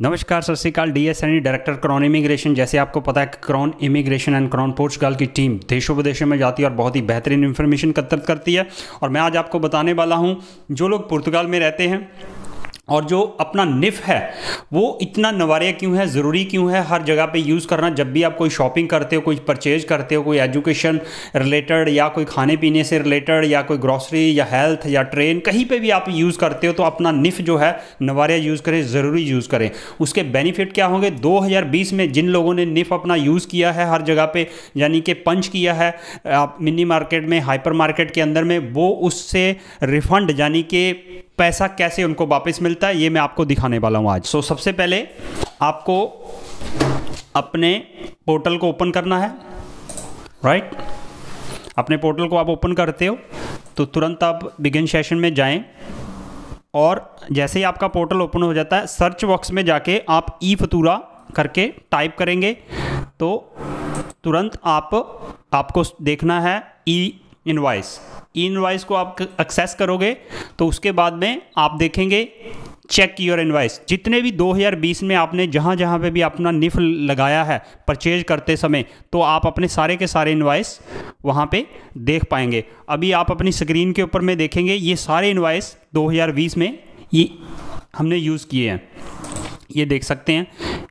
नमस्कार, सत श्रीकाल D S director Cron immigration. जैसे आपको पता है कि Cron immigration and Cron Portugal की टीम देशों विदेशों में जाती है और बहुत ही बेहतरीन इन्फॉर्मेशन एकत्रित करती है। और मैं आज आपको बताने वाला हूँ, जो लोग पुर्तगाल में रहते हैं और जो अपना निफ है, वो इतना नवारिया क्यों है, ज़रूरी क्यों है, हर जगह पे यूज़ करना, जब भी आप कोई शॉपिंग करते हो, कोई परचेज करते हो, कोई एजुकेशन रिलेटेड या कोई खाने पीने से रिलेटेड या कोई ग्रॉसरी या हेल्थ या ट्रेन कहीं पे भी आप यूज़ करते हो तो अपना निफ जो है नवारिया यूज़ करें, ज़रूरी यूज़ करें। उसके बेनिफिट क्या होंगे? दो हज़ार बीस में जिन लोगों ने निफ अपना यूज़ किया है, हर जगह पर यानी कि पंच किया है, आप मिनी मार्केट में हाइपर मार्केट के अंदर में, वो उससे रिफंड यानी कि पैसा कैसे उनको वापस मिलता है ये मैं आपको दिखाने वाला हूँ आज सो so, सबसे पहले आपको अपने पोर्टल को ओपन करना है राइट right? अपने पोर्टल को आप ओपन करते हो तो तुरंत आप बिगिन सेशन में जाएँ और जैसे ही आपका पोर्टल ओपन हो जाता है सर्च बॉक्स में जाके आप ई फतूरा करके टाइप करेंगे तो तुरंत आप आपको देखना है ई इनवाइस इनवाइस को आप एक्सेस करोगे तो उसके बाद में आप देखेंगे चेक योर इनवाइस जितने भी 2020 में आपने जहाँ जहाँ पे भी अपना निफ लगाया है परचेज करते समय तो आप अपने सारे के सारे इनवाइस वहाँ पे देख पाएँगे. अभी आप अपनी स्क्रीन के ऊपर में देखेंगे, ये सारे इनवाइस 2020 में ये हमने यूज़ किए हैं. ये देख सकते हैं.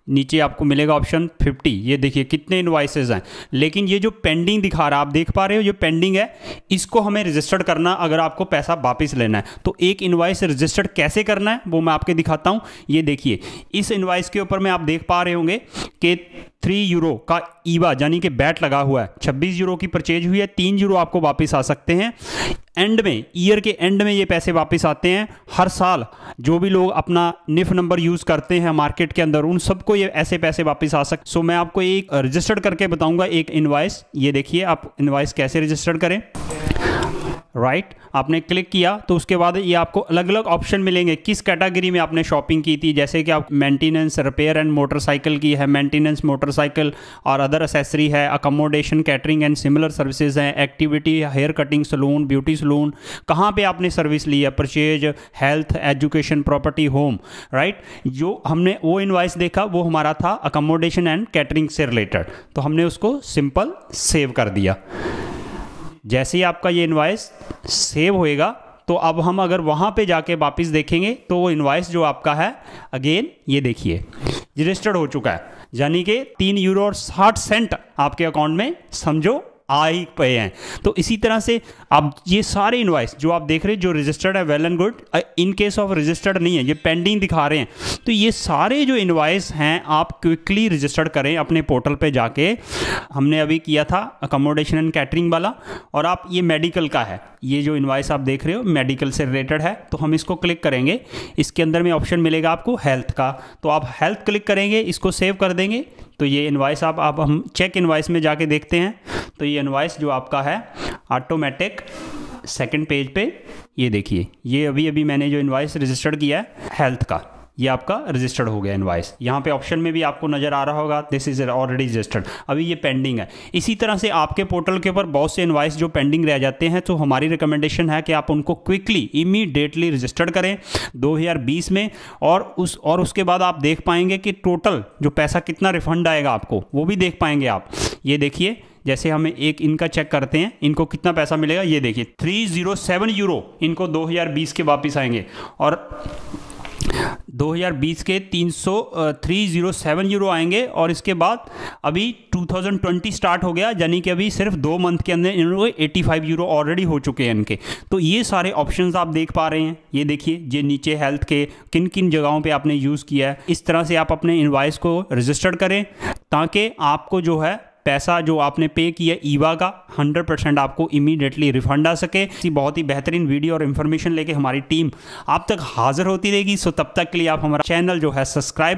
नीचे आपको मिलेगा ऑप्शन 50 ये देखिए कितने इन्वाइसेज हैं। लेकिन ये जो पेंडिंग दिखा रहा है, आप देख पा रहे हो जो पेंडिंग है। इसको हमें रजिस्टर्ड करना अगर आपको पैसा वापस लेना है। तो एक इन्वाइस रजिस्टर्ड कैसे करना है, वो मैं आपके दिखाता हूँ। ये देखिए, इस इन्वाइस के ऊपर में आप देख पा रहे होंगे कि थ्री यूरो का ईवा, यानी कि बैट लगा हुआ है। छब्बीस यूरो की परचेज हुई है, तीन यूरो आपको वापस आ सकते हैं। एंड में ईयर के एंड में ये पैसे वापस आते हैं। हर साल जो भी लोग अपना निफ नंबर यूज़ करते हैं मार्केट के अंदर, उन सबको ये ऐसे पैसे वापस आ सकते सो मैं आपको एक रजिस्टर्ड करके बताऊँगा, एक इन्वाइस ये देखिए, आप इन्वाइस कैसे रजिस्टर्ड करें। Right right? आपने क्लिक किया तो उसके बाद ये आपको अलग अलग ऑप्शन मिलेंगे। किस कैटेगरी में आपने शॉपिंग की थी? जैसे कि आप मेंटेनेंस रिपेयर एंड मोटरसाइकिल की है मेंटेनेंस मोटरसाइकिल और अदर असेसरी है accommodation catering and similar services हैं activity hair cutting salon beauty salon कहाँ पर आपने सर्विस ली है? Purchase health education property home right जो हमने वो इन्वाइस देखा, वो हमारा था अकोमोडेशन एंड कैटरिंग से रिलेटेड तो हमने उसको सिंपल सेव कर दिया। जैसे ही आपका ये इन्वाइस सेव होएगा तो अब हम अगर वहाँ पे जाके वापस देखेंगे तो वो इन्वाइस जो आपका है अगेन ये देखिए रजिस्टर्ड हो चुका है। यानी कि तीन यूरो और साठ सेंट आपके अकाउंट में, समझो आ ही पे हैं। तो इसी तरह से आप ये सारे इन्वाइस जो आप देख रहे हैं, जो रजिस्टर्ड है well and good in case of registered नहीं है, ये पेंडिंग दिखा रहे हैं। तो ये सारे जो इन्वाइस हैं, आप क्विकली रजिस्टर्ड करें अपने पोर्टल पे जाके। हमने अभी किया था अकोमोडेशन एंड कैटरिंग वाला, और आप, ये मेडिकल का है। ये जो इन्वाइस आप देख रहे हो मेडिकल से रिलेटेड है तो हम इसको क्लिक करेंगे। इसके अंदर में ऑप्शन मिलेगा आपको हेल्थ का। तो आप हेल्थ क्लिक करेंगे, इसको सेव कर देंगे। तो ये इन्वाइस आप आप हम चेक इन्वाइस में जाके देखते हैं। तो ये इन्वाइस जो आपका है ऑटोमेटिक सेकंड पेज पे ये देखिए। ये अभी अभी मैंने जो इन्वाइस रजिस्टर्ड किया है हेल्थ का, ये आपका रजिस्टर्ड हो गया इनवाइस यहाँ पे ऑप्शन में भी आपको नज़र आ रहा होगा दिस इज़ ऑलरेडी रजिस्टर्ड अभी ये पेंडिंग है। इसी तरह से आपके पोर्टल के ऊपर बहुत से इनवाइस जो पेंडिंग रह जाते हैं तो हमारी रिकमेंडेशन है कि आप उनको क्विकली इमीडिएटली रजिस्टर्ड करें 2020 में, और उस, और उसके बाद आप देख पाएँगे कि टोटल जो पैसा कितना रिफंड आएगा आपको, वो भी देख पाएँगे आप। ये देखिए जैसे हमें एक इनका चेक करते हैं, इनको कितना पैसा मिलेगा, ये देखिए 307 यूरो इनको 2020 के वापस आएँगे। और 2020 के 300 307 यूरो आएँगे, और इसके बाद अभी 2020 स्टार्ट हो गया, यानी कि अभी सिर्फ़ दो मंथ के अंदर इन्होंने 85 यूरो ऑलरेडी हो चुके हैं इनके। तो ये सारे ऑप्शंस आप देख पा रहे हैं। ये देखिए, ये नीचे हेल्थ के किन किन जगहों पे आपने यूज़ किया है। इस तरह से आप अपने इन्वाइस को रजिस्टर्ड करें, ताकि आपको जो है पैसा जो आपने पे किया ईवा का 100 परसेंट आपको इमीडिएटली रिफंड आ सके। बहुत ही बेहतरीन वीडियो और इन्फॉर्मेशन लेके हमारी टीम आप तक हाजिर होती रहेगी। सो तब तक के लिए आप हमारा चैनल जो है सब्सक्राइब